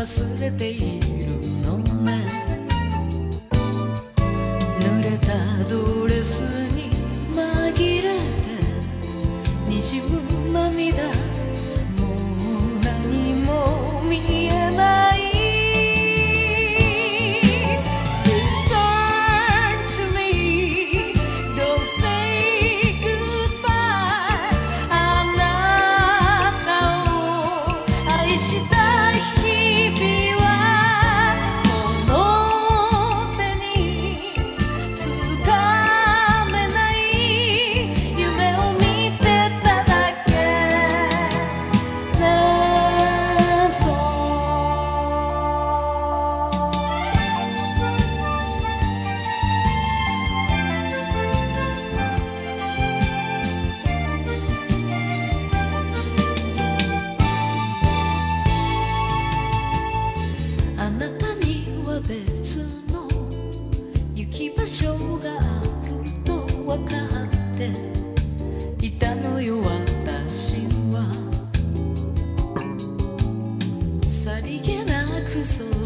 忘れているのね。証があると分かっていたのよ私は。さりげなくそう